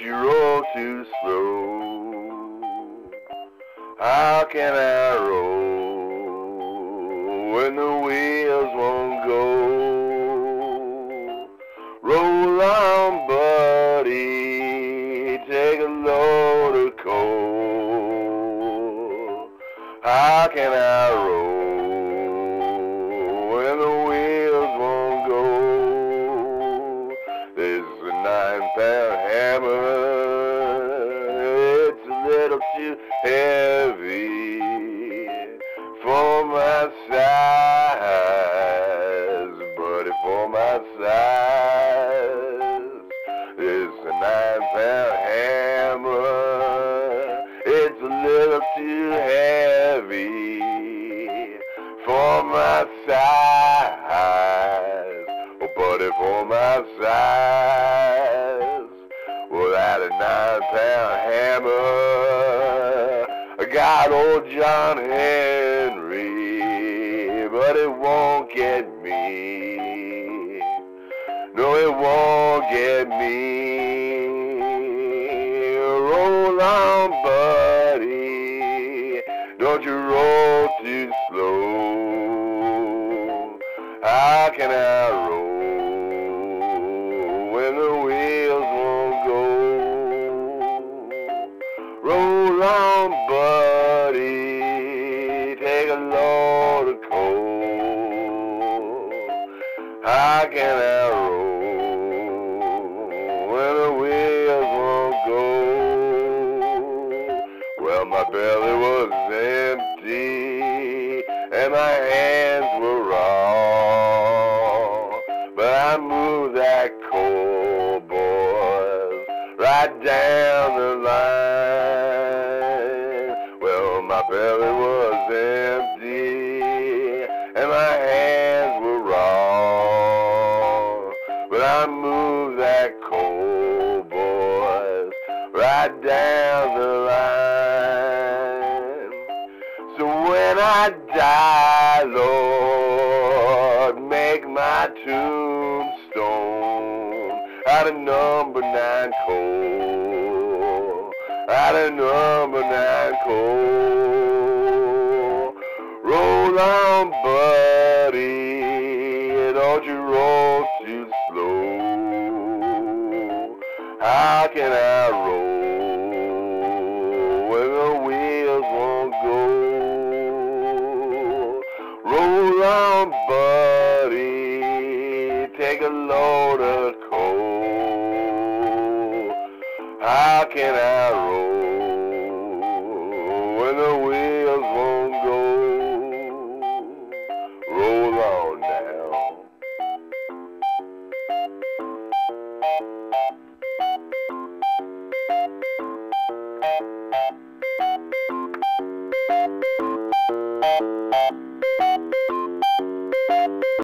you roll too slow? How can I roll when the wheels won't go? Roll on, buddy, take a load of coal. How can I roll? Too heavy for my size, buddy, for my size. It's a nine-pound hammer. It's a little too heavy for my size, oh, buddy, for my size. Well, that a nine-pound hammer. Got old John Henry, but it won't get me. No, it won't get me. Roll on, buddy. Don't you roll too slow. How can I roll when the wheels won't go? Roll on, buddy. Take a load of coal. How can I roll when the wheels won't go? Well, my belly was empty and my hands were raw, but I moved that coal, boys, right down the line. And my hands were raw, but I moved that coal, boys, right down the line. So when I die, Lord, make my tombstone out of number nine coal, out of number nine coal. On, buddy, don't you roll too slow. How can I roll when the wheels won't go? Roll on, buddy, take a load of coal. How can I roll